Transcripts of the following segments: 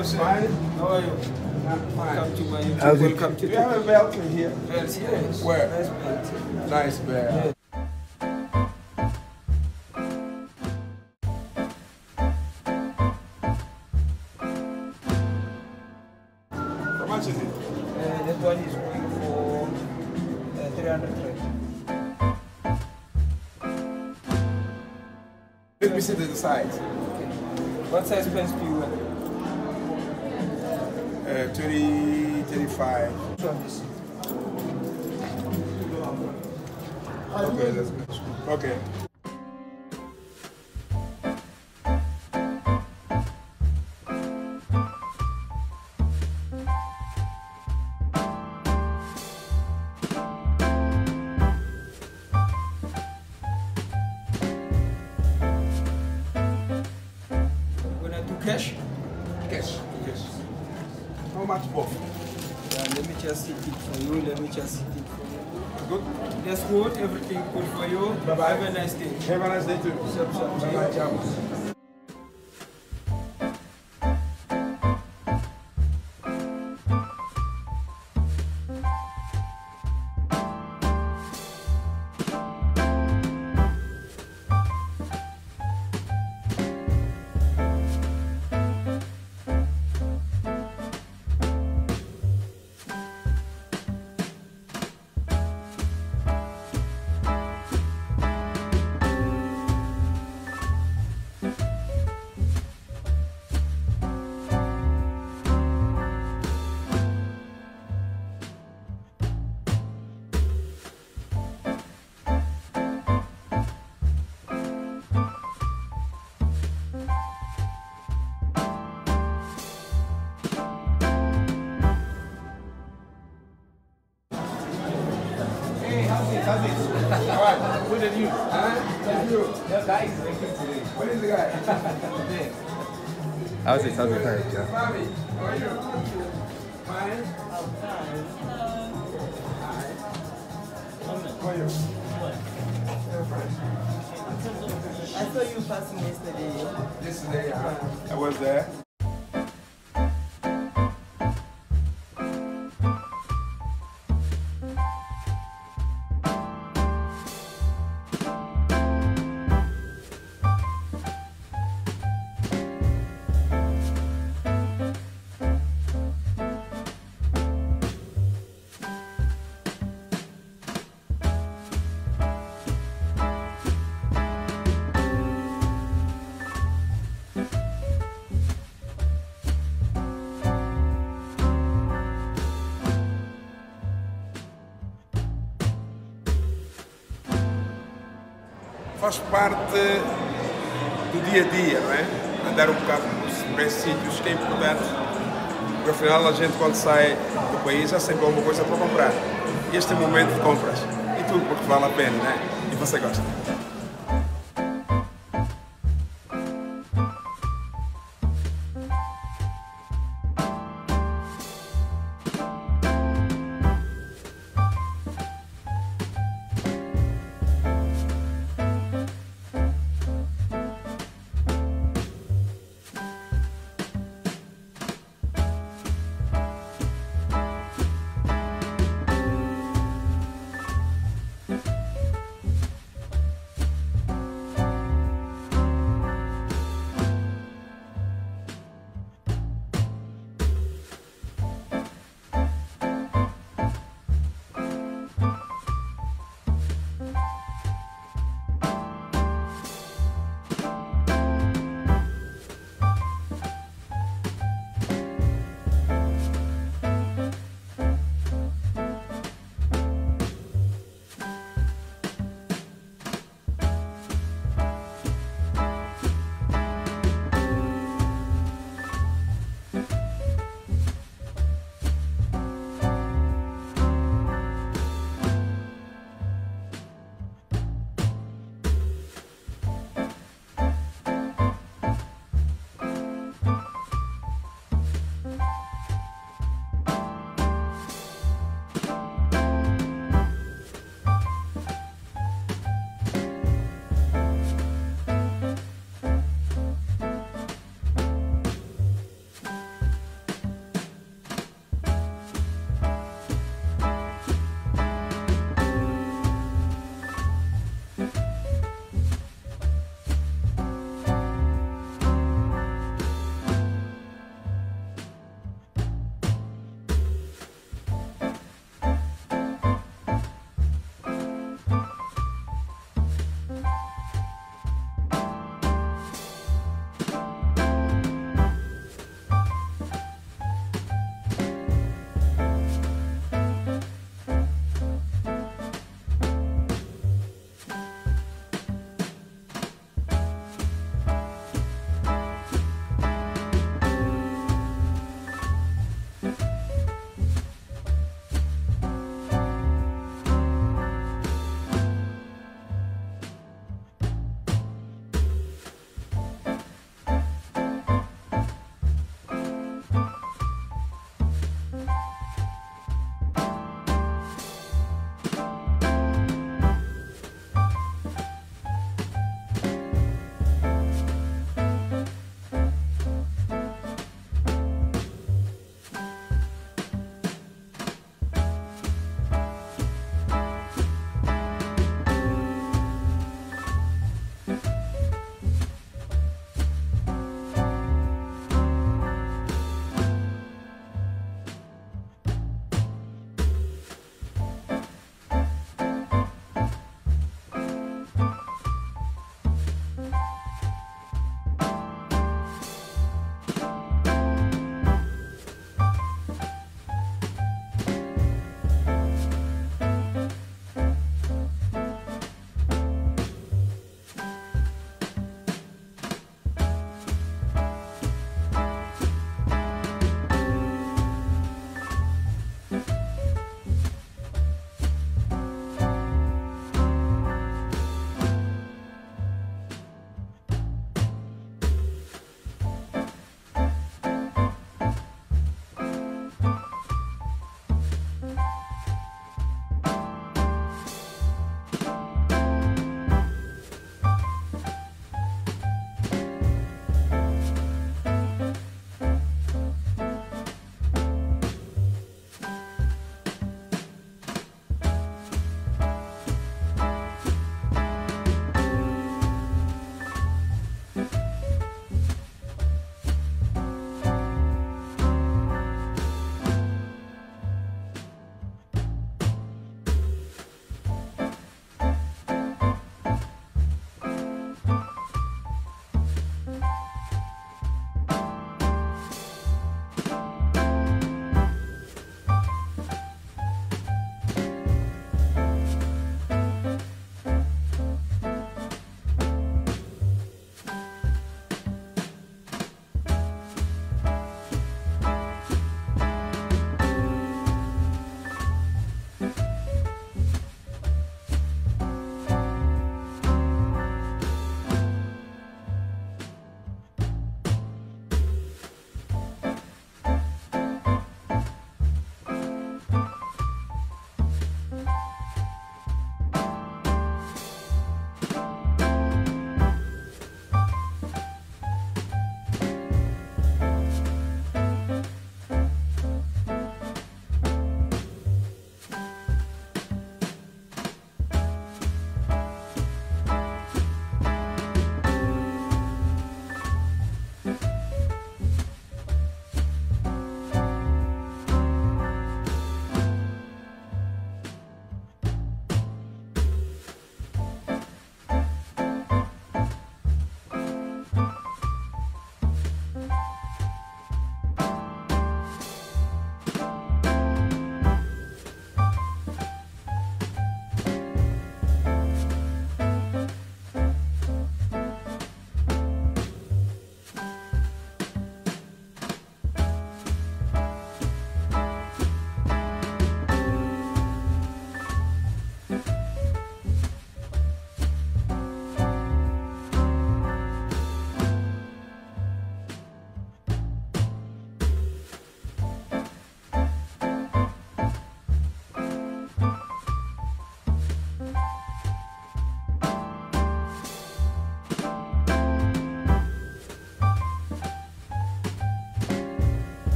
Hello, sir. Fine? How are you? I'm fine. Welcome to my YouTube. How's Welcome to Do you have a belt in here? Yes, yes. Where? Nice belt. Nice belt. How much is it? Uh, that one is going for uh, 300 Let me see the size. What size pants do you wear? Uh, 30, 35. Which one? Okay, that's good. Okay. Much both? Yeah, let me just sit it for you. Let me just sit it for you. Good? That's good. Everything good for you. Bye-bye. Have a nice day. Have a nice day too. Sup, sup, How's it? How's it? Thanks, yeah. Bobby, how are you? Fine. How are you? I saw you passing yesterday. Yesterday, yeah. I was there. Faz parte do dia a dia, não é? Andar um bocado esses sítios que é importante. Porque afinal a gente quando sai do país há sempre alguma coisa para comprar. Este é o momento de compras. E tudo porque vale a pena, não é? E você gosta.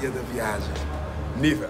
Dia da viagem. Nível.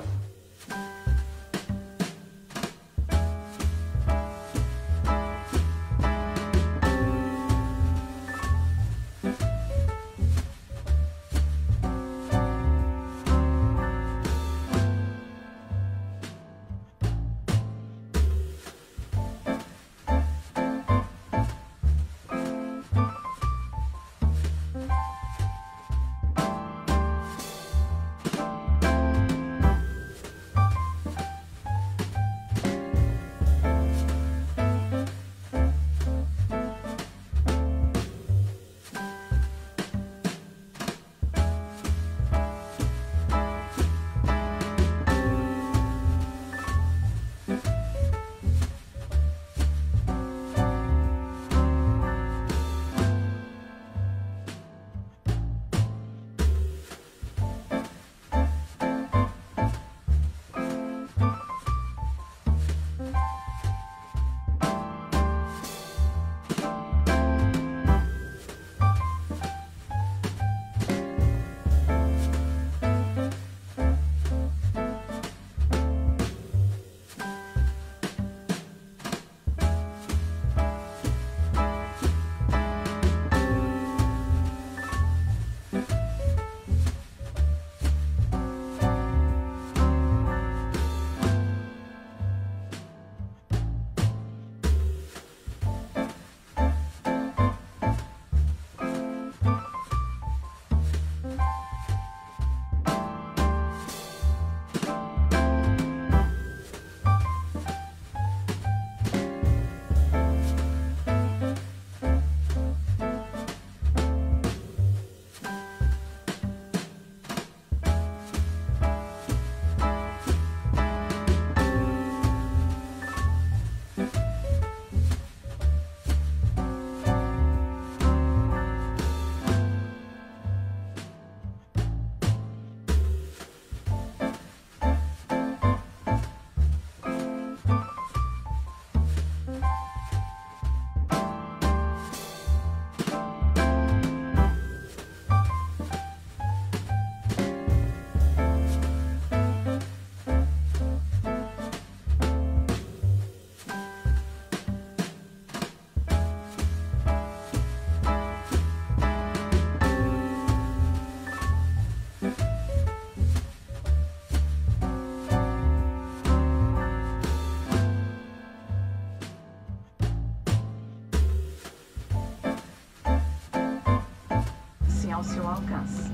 Ao seu alcance.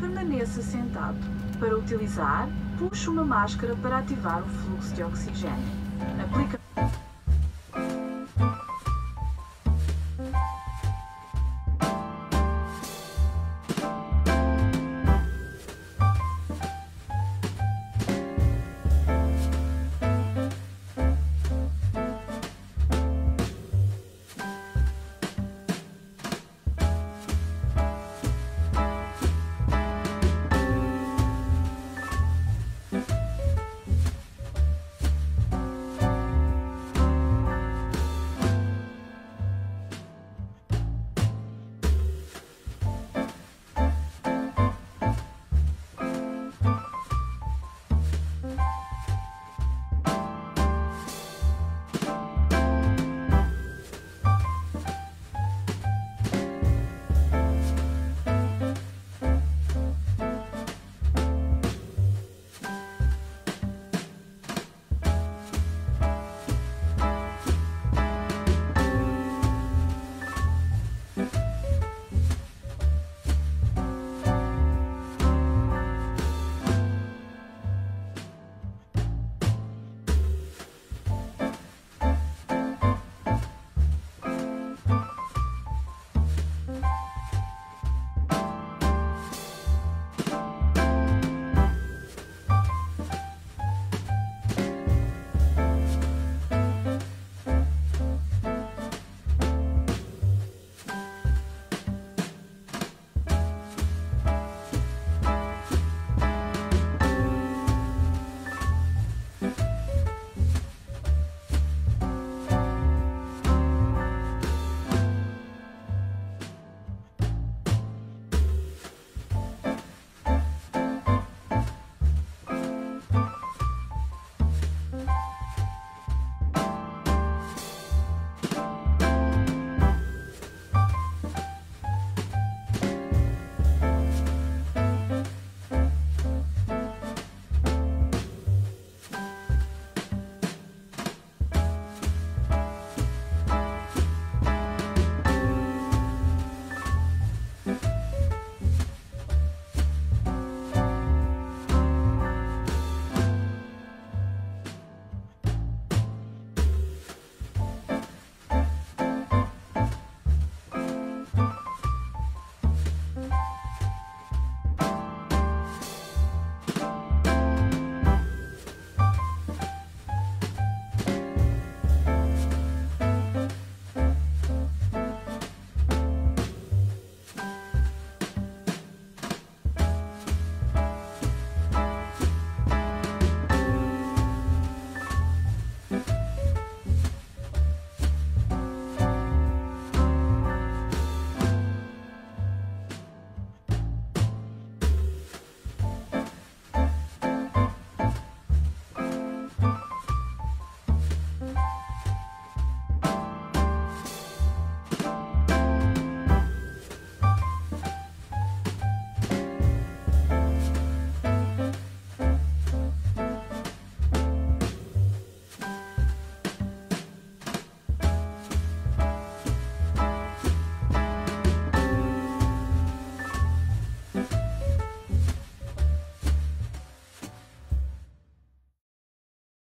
Permaneça sentado. Para utilizar, puxe uma máscara para ativar o fluxo de oxigênio. Aplica